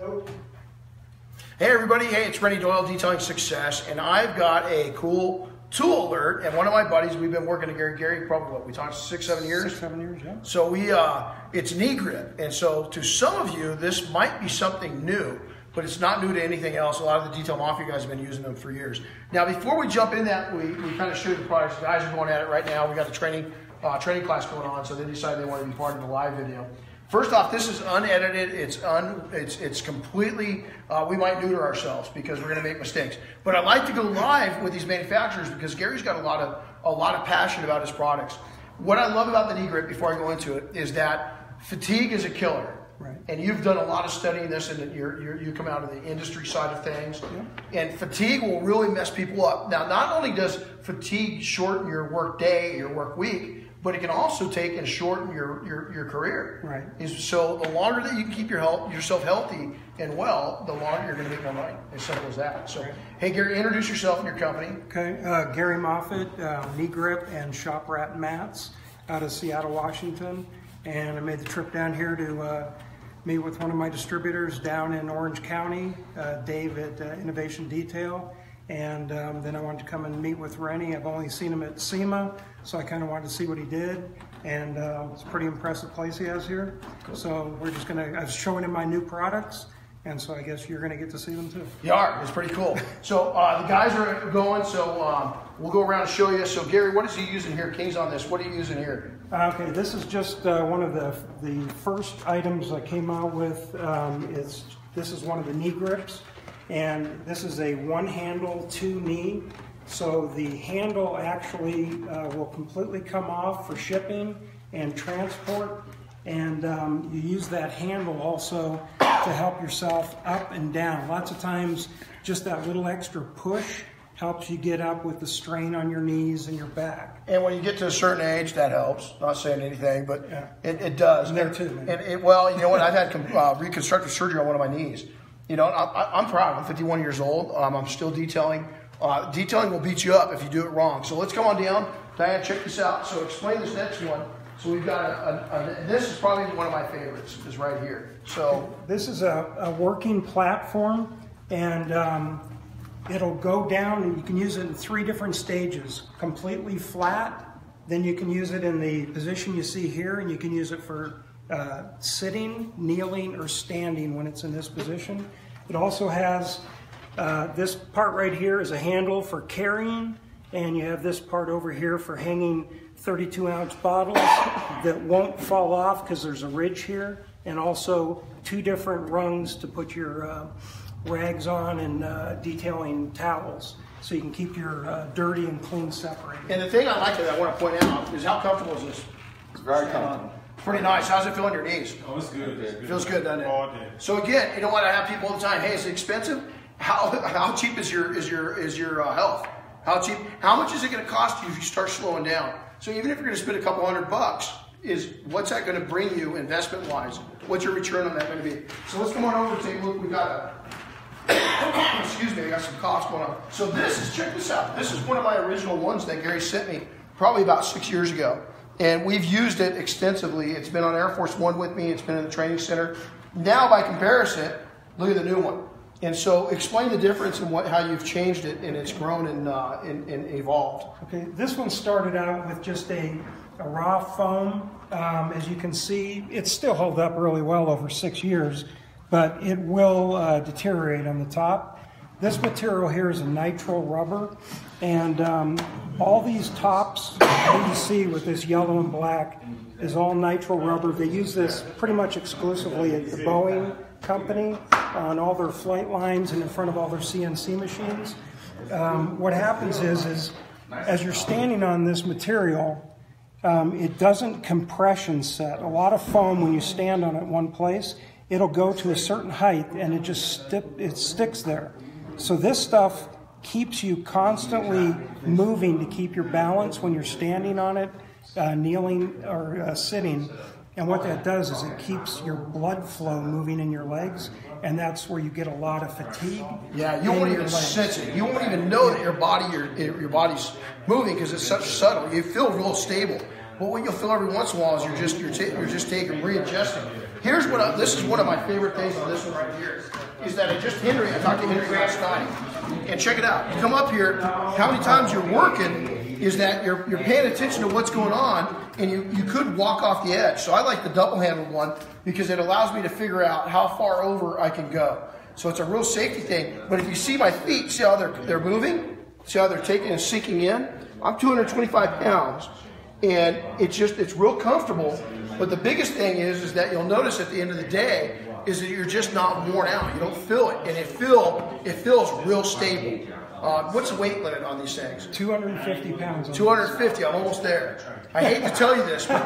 Hey everybody, hey, it's Renny Doyle, Detailing Success, and I've got a cool tool alert. And one of my buddies, we've been working together, Gary, probably what we talked six, seven years. Six, seven years, yeah. So we, uh, it's knee grip, and so to some of you, this might be something new, but it's not new to anything else. A lot of the Detail Mafia guys have been using them for years. Now, before we jump in that, we, we kind of show the products. The guys are going at it right now. We got the training uh, training class going on, so they decided they want to be part of the live video. First off, this is unedited. It's un. It's it's completely. Uh, we might neuter ourselves because we're going to make mistakes. But I like to go live with these manufacturers because Gary's got a lot of a lot of passion about his products. What I love about the knee grip, before I go into it, is that fatigue is a killer. Right. And you've done a lot of studying this, and you're, you're, you come out of the industry side of things. Yeah. And fatigue will really mess people up. Now, not only does fatigue shorten your work day, your work week, but it can also take and shorten your, your, your career. Right. Is so the longer that you can keep your health yourself healthy and well, the longer you're going to make more money. As simple as that. So, Right. hey Gary, introduce yourself and your company. Okay, uh, Gary Moffett, uh, Knee Grip and Shop Rat Mats out of Seattle, Washington. And I made the trip down here to uh, meet with one of my distributors down in Orange County, uh, Dave at uh, Innovation Detail. And um, then I wanted to come and meet with Renny. I've only seen him at SEMA, so I kind of wanted to see what he did. And uh, it's a pretty impressive place he has here. So we're just going to, I was showing him my new products. And so I guess you're going to get to see them too. You are. It's pretty cool. So uh, the guys are going. So um, we'll go around and show you. So Gary, what is he using here? King's on this. What are you using here? Okay, this is just uh, one of the the first items I came out with. Um, it's this is one of the knee grips, and this is a one handle two knee. So the handle actually uh, will completely come off for shipping and transport, and um, you use that handle also to help yourself up and down. Lots of times, just that little extra push helps you get up with the strain on your knees and your back. And when you get to a certain age, that helps. Not saying anything, but Yeah. it, it does. And there too, man. And it, well, you know what? I've had uh, reconstructive surgery on one of my knees. You know, I, I'm proud. I'm 51 years old. Um, I'm still detailing. Uh, detailing will beat you up if you do it wrong. So let's come on down. Diane, check this out. So explain this next one. So we've got a, a, a this is probably one of my favorites. Is right here. So This is a, a working platform and um, it'll go down and you can use it in three different stages. Completely flat, then you can use it in the position you see here and you can use it for uh, sitting, kneeling, or standing when it's in this position. It also has uh, this part right here is a handle for carrying and you have this part over here for hanging 32 ounce bottles that won't fall off because there's a ridge here and also two different rungs to put your uh, rags on and uh, detailing towels so you can keep your uh, dirty and clean separated. and the thing I like that I want to point out is how comfortable is this? It's very comfortable. Pretty nice. How's it feel on your knees? Oh, it's good. It's good. Feels good, doesn't it? All day. So again, you know what? I have people all the time. Hey, is it expensive? How how cheap is your is your is your uh, health? How cheap? How much is it going to cost you if you start slowing down? So even if you're going to spend a couple hundred bucks, is what's that going to bring you investment wise? What's your return on that going to be? So let's come on over and take a look. We got a excuse me, I got some coughs going on. So this is, check this out. This is one of my original ones that Gary sent me probably about six years ago. And we've used it extensively. It's been on Air Force One with me. It's been in the training center. Now, by comparison, look at the new one. And so explain the difference and what, how you've changed it and it's grown and, uh, and, and evolved. Okay, this one started out with just a, a raw foam. Um, as you can see, it still held up really well over six years, but it will uh, deteriorate on the top. This material here is a nitrile rubber, and um, all these tops that you see with this yellow and black is all nitrile rubber. They use this pretty much exclusively at the Boeing company on all their flight lines and in front of all their CNC machines. Um, what happens is, is as you're standing on this material, um, it doesn't compression set. A lot of foam, when you stand on it one place, it'll go to a certain height and it just sti- it sticks there. So this stuff keeps you constantly moving to keep your balance when you're standing on it, uh, kneeling or uh, sitting. And what that does is it keeps your blood flow moving in your legs, and that's where you get a lot of fatigue. Yeah, you won't even sense it. You won't even know that your body, your your body's moving because it's such subtle. You feel real stable. But what you'll feel every once in a while is you're just you're, ta- you're just taking readjusting. Here's what I, this is one of my favorite things on this one right here is that I just Henry. I talked to Henry last night, and check it out. You come up here, how many times you're working is that you're you're paying attention to what's going on, and you you could walk off the edge. So I like the double handled one because it allows me to figure out how far over I can go. So it's a real safety thing. But if you see my feet, see how they're they're moving, see how they're taking and sinking in. I'm 225 pounds and it's just it's real comfortable. But the biggest thing is is that you'll notice at the end of the day is that you're just not worn out. You don't feel it, and it feel it feels real stable. Uh, what's the weight limit on these things? 250 pounds. 250. I'm almost there. I hate to tell you this, but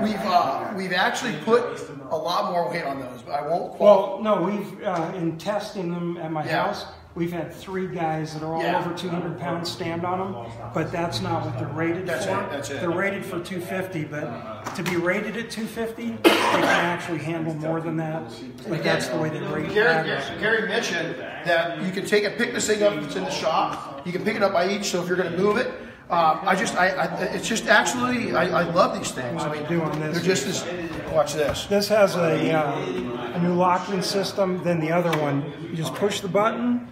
we've we've, uh, we've actually put a lot more weight on those. But I won't. Well, no, we've, uh, in testing them at my Yeah. house, we've had three guys that are all Yeah. over 200 pounds stand on them, but that's not what they're rated That's for. it, that's it. They're rated for 250, but to be rated at 250, they can actually handle more than that. But that's the way they rate Gary. Gary mentioned that you can take it, pick this thing up that's in the shop. You can pick it up by each. So if you're going to move it, uh, I just, I, I, it's just actually, I, I love these things. I mean, do on this. they're just this. Watch this. This has a, uh, a new locking system than the other one. You just push the button,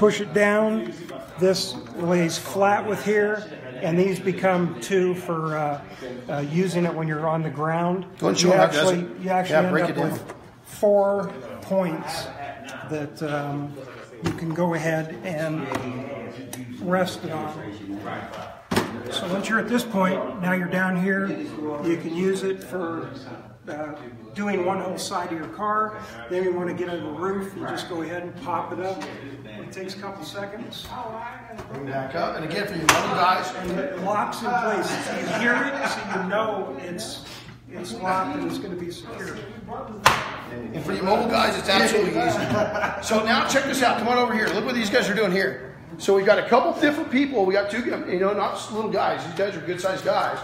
push it down. This lays flat with here, and these become two for uh, uh, using it when you're on the ground. And show you how it does actually, it. you actually Yeah, end break up it down. with four points that um, you can go ahead and rest it on. So once you're at this point, now you're down here, you can use it for uh, doing one whole side of your car. Then you want to get on the roof, you just go ahead and pop it up. It takes a couple seconds. Bring back up. And again, for you little guys, And it locks in place. So you hear it, so you know it's it's locked and it's going to be secure. and for you mobile guys, it's absolutely easy. So now check this out. Come on over here. Look what these guys are doing here. So we've got a couple different people. We got two, you know, not little guys. These guys are good sized guys,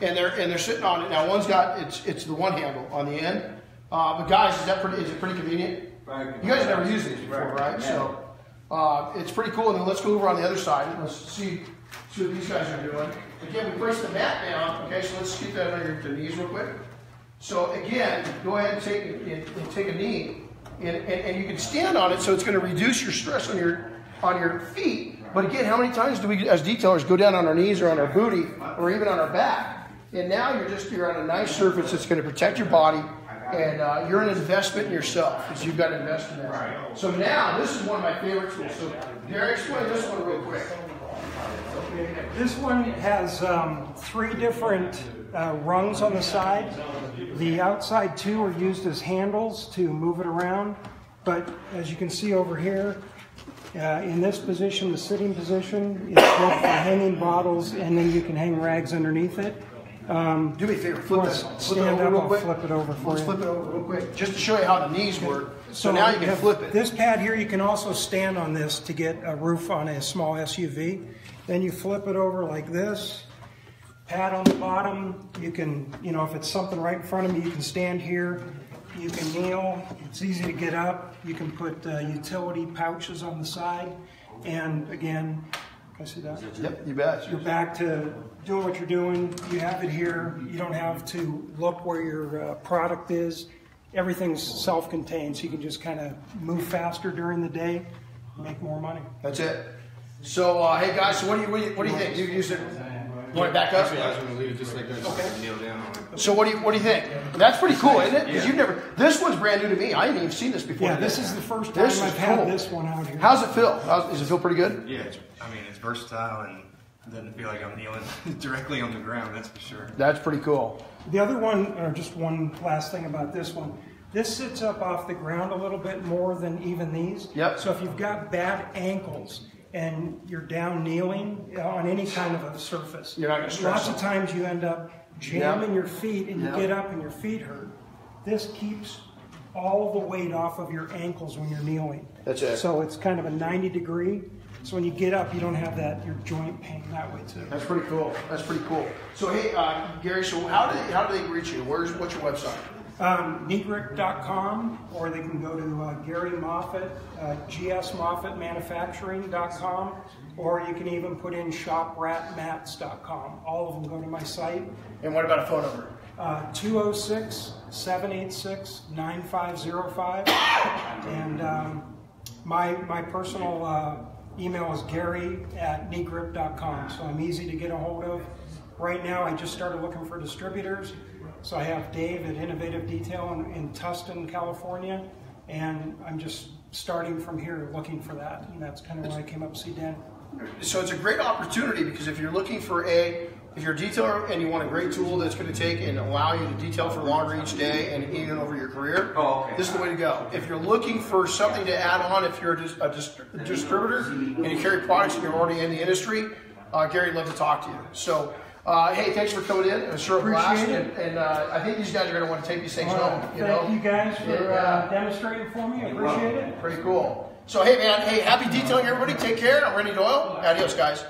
and they're and they're sitting on it. Now one's got it's it's the one handle on the end. Uh, but guys, is that pretty? Is it pretty convenient? You guys have never used these before, right? So uh, it's pretty cool. And then let's go over on the other side. Let's see see what these guys are doing. Again, we place the mat down. Okay, so let's keep that your your knees real quick. So again, go ahead and take and, and take a knee, and, and, and you can stand on it, so it's going to reduce your stress on your on your feet. But again, how many times do we, as detailers, go down on our knees or on our booty or even on our back? And now you're just you're on a nice surface that's going to protect your body, and uh, you're an investment in yourself because you've got to invest in that. So now this is one of my favorite tools. So Gary, explain this one real quick. This one has um, three different uh, rungs on the side. The outside two are used as handles to move it around. But as you can see over here, uh, in this position, the sitting position, it's good for hanging bottles, and then you can hang rags underneath it. Um, Do me a favor, flip that. Flip it stand over up, real I'll quick. flip it over for Let's you. flip it over real quick, just to show you how the knees work. So now you can have flip it. This pad here, you can also stand on this to get a roof on a small SUV. Then you flip it over like this. Pad on the bottom. You can, you know, if it's something right in front of me, you can stand here. You can kneel. It's easy to get up. You can put uh, utility pouches on the side. And again, I see that? Yep, you bet. You're back to doing what you're doing. You have it here. You don't have to look where your uh, product is. Everything's self-contained, so you can just kind of move faster during the day, make more money. That's it. So, uh, hey guys, so what do you what do you, what do you think? You use it. You want to back up? I was going to leave it just like this. Okay. Kneel down. So what do you what do you think? That's pretty cool, isn't it? Because you've never. This one's brand new to me. I haven't even seen this before. Yeah, today. this is the first time This is I've had cool. this one out here. How's it feel? How's, does it feel pretty good? Yeah, it's, I mean, it's versatile and doesn't feel like I'm kneeling directly on the ground, that's for sure. That's pretty cool. The other one, or just one last thing about this one, this sits up off the ground a little bit more than even these. Yep. So if you've got bad ankles and you're down kneeling on any kind of a surface, You're not gonna stress lots them. of times you end up jamming your feet and you get up and your feet hurt. This keeps all the weight off of your ankles when you're kneeling. That's it. So it's kind of a 90 degree. So when you get up, you don't have that your joint pain that way too. That's pretty cool. That's pretty cool. So hey, uh, Gary, so how do they, how do they reach you? Where's what's your website? Um, Kneegrip.com, or they can go to uh, Gary Moffett, uh, gsmoffittmanufacturing.com, or you can even put in shopratmats.com. All of them go to my site. And what about a phone number? Uh, 206 786 9505. And um, my, my personal uh, email is gary at kneegrip.com, so I'm easy to get a hold of. Right now, I just started looking for distributors. So I have Dave at Innovative Detail in, in Tustin, California, and I'm just starting from here looking for that. And that's kind of why I came up to see Dan. So it's a great opportunity because if you're looking for a, if you're a detailer and you want a great tool that's going to take and allow you to detail for longer each day and even over your career, Oh, okay. this is the way to go. If you're looking for something to add on, if you're a, dis- a dis- distributor and you carry products and you're already in the industry, uh, Gary'd love to talk to you. So, uh, hey, thanks for coming in. It sure a blast. Appreciate And, it. and uh, I think these guys are going to want to take these things All home. You Thank know? you guys for Yeah. uh, demonstrating for me. I appreciate it. Pretty cool. So, hey, man, hey, happy detailing, everybody. Take care. I'm Renny Doyle. Adios, guys.